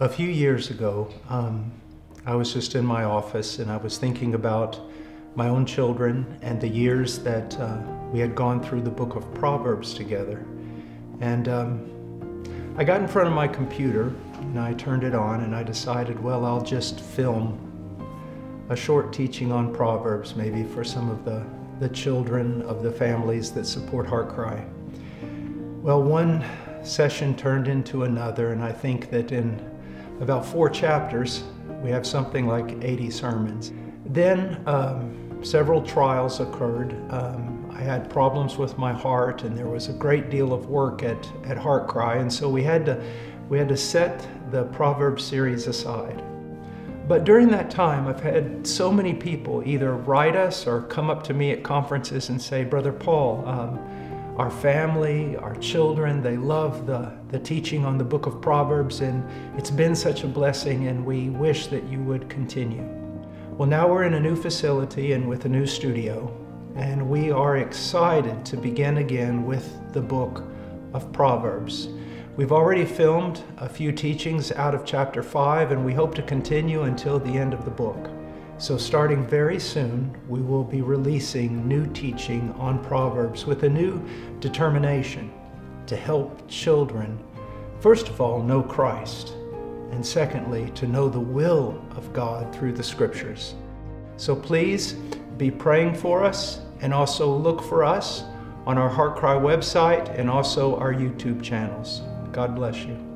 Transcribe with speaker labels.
Speaker 1: A few years ago, um, I was just in my office and I was thinking about my own children and the years that uh, we had gone through the book of Proverbs together. And um, I got in front of my computer and I turned it on and I decided, well, I'll just film a short teaching on Proverbs, maybe for some of the, the children of the families that support HeartCry. Well, one session turned into another, and I think that in about four chapters, we have something like 80 sermons. Then um, several trials occurred. Um, I had problems with my heart, and there was a great deal of work at, at HeartCry, and so we had to we had to set the Proverbs series aside. But during that time, I've had so many people either write us or come up to me at conferences and say, Brother Paul, um, our family, our children, they love the, the teaching on the book of Proverbs, and it's been such a blessing, and we wish that you would continue. Well, now we're in a new facility and with a new studio, and we are excited to begin again with the book of Proverbs. We've already filmed a few teachings out of chapter 5, and we hope to continue until the end of the book. So, starting very soon, we will be releasing new teaching on Proverbs with a new determination to help children, first of all, know Christ, and secondly, to know the will of God through the Scriptures. So, please be praying for us and also look for us on our HeartCry website and also our YouTube channels. God bless you.